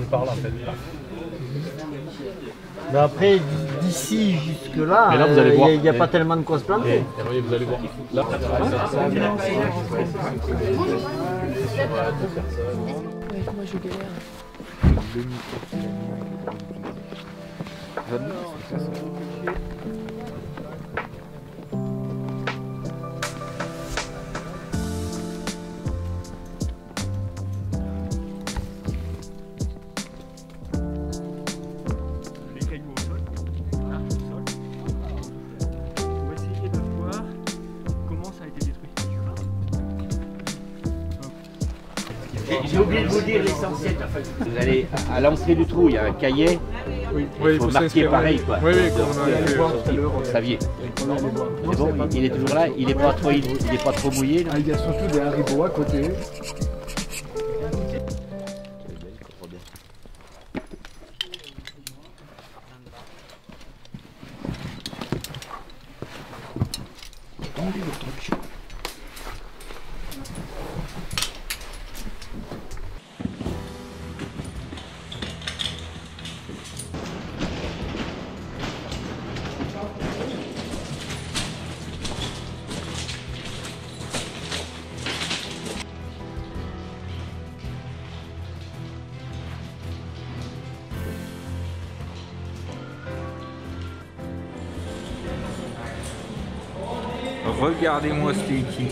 par là en fait. Mais après, d'ici jusque-là, Mais là, vous allez voir. il n'y a, pas tellement de quoi se planter. Et voyez, vous allez voir. Là, moi je galère. J'ai oublié de vous dire l'essentiel. Vous allez à l'entrée du trou, il y a un cahier. oui, Il faut marquer pareil quoi. Oui, oui, comme on avait fait. Vous saviez. C'est bon, il est toujours là, il est pas trop, il est pas trop mouillé. Là. Ah, il y a surtout des haribots à côté. Regardez-moi cette équipe.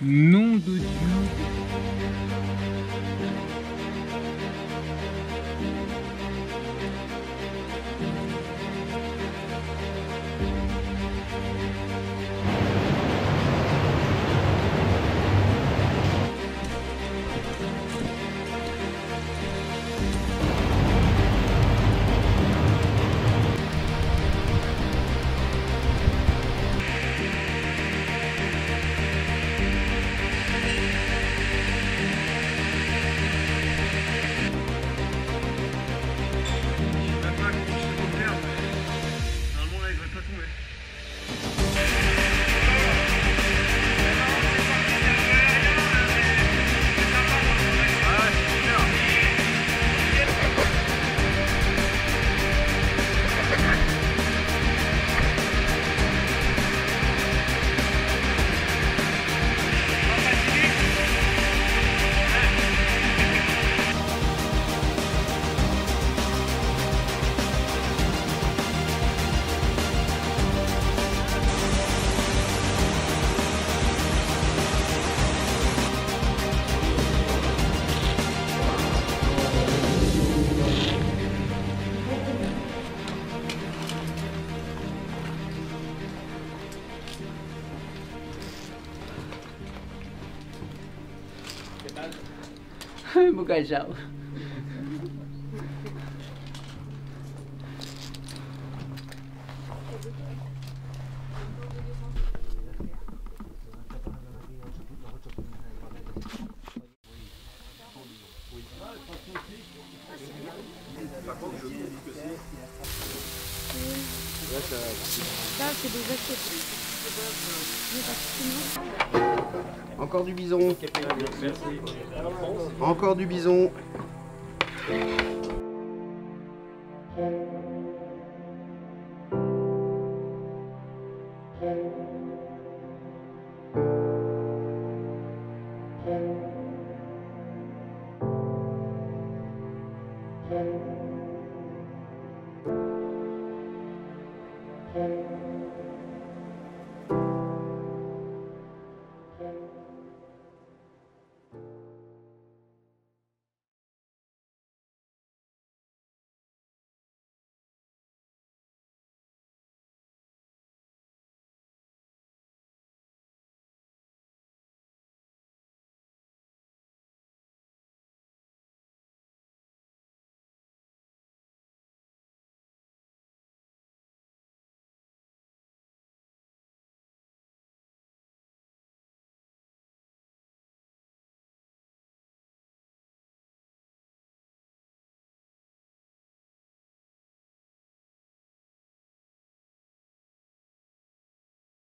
Nom de Dieu. Mugajal. Par contre, je vous dis que c'est... Là, ça... Encore du bison. Encore du bison.